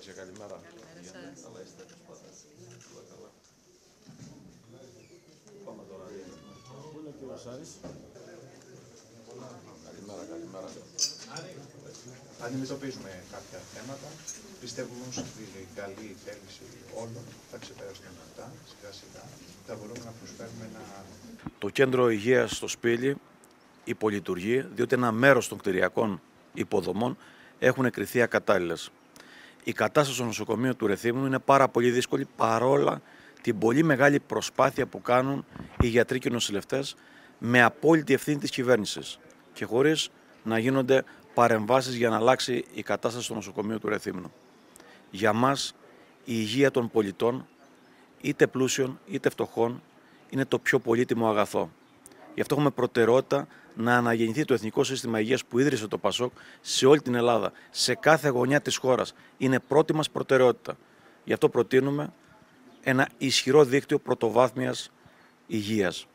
Δροσία, καλημέρα. Καλημέρα σας. Καλημέρα, καλημέρα. Ναι. Αντιμετωπίζουμε κάποια θέματα. Πιστεύουμε όμως ότι η καλή θέληση όλων θα ξεπεράσουμε αυτά. Σιγά σιγά θα μπορούμε να προσφέρουμε ένα... Το κέντρο υγείας στο σπήλι υπολειτουργεί, διότι ένα μέρος των κτηριακών υποδομών έχουν κριθεί ακατάλληλες. Η κατάσταση στο νοσοκομείο του Ρεθύμνου είναι πάρα πολύ δύσκολη παρόλα την πολύ μεγάλη προσπάθεια που κάνουν οι γιατροί και οι νοσηλευτές με απόλυτη ευθύνη της κυβέρνησης και χωρίς να γίνονται παρεμβάσεις για να αλλάξει η κατάσταση στο νοσοκομείο του Ρεθύμνου. Για μας η υγεία των πολιτών, είτε πλούσιων είτε φτωχών, είναι το πιο πολύτιμο αγαθό. Γι' αυτό έχουμε προτεραιότητα να αναγεννηθεί το Εθνικό Σύστημα Υγείας που ίδρυσε το ΠΑΣΟΚ σε όλη την Ελλάδα, σε κάθε γωνιά της χώρας. Είναι πρώτη μας προτεραιότητα. Γι' αυτό προτείνουμε ένα ισχυρό δίκτυο πρωτοβάθμιας υγείας.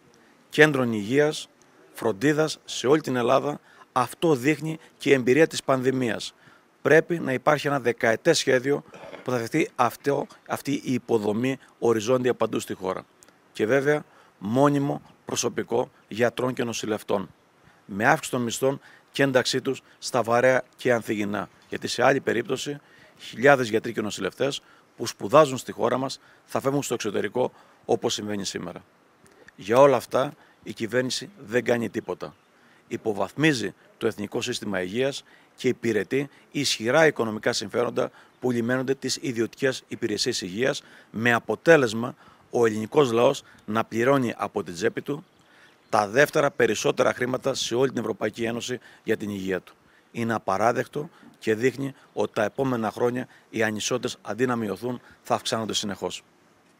Κέντρων υγείας, φροντίδας σε όλη την Ελλάδα. Αυτό δείχνει και η εμπειρία της πανδημίας. Πρέπει να υπάρχει ένα δεκαετές σχέδιο που θα δεχτεί αυτό, αυτή η υποδομή οριζόντια παντού στη χώρα. Και βέβαια μόνιμο προσωπικό γιατρών και νοσηλευτών. Με αύξηση των μισθών και ένταξή τους στα βαρέα και ανθυγινά. Γιατί σε άλλη περίπτωση χιλιάδες γιατροί και νοσηλευτές που σπουδάζουν στη χώρα μας θα φεύγουν στο εξωτερικό όπως συμβαίνει σήμερα. Για όλα αυτά η κυβέρνηση δεν κάνει τίποτα. Υποβαθμίζει το Εθνικό Σύστημα Υγείας και υπηρετεί ισχυρά οικονομικά συμφέροντα που λιμένονται τις ιδιωτικές υπηρεσίες υγείας με αποτέλεσμα ο ελληνικός λαός να πληρώνει από την τσέπη του τα δεύτερα περισσότερα χρήματα σε όλη την Ευρωπαϊκή Ένωση για την υγεία του. Είναι απαράδεκτο και δείχνει ότι τα επόμενα χρόνια οι ανισότητες αντί να μειωθούν θα αυξάνονται συνεχώς.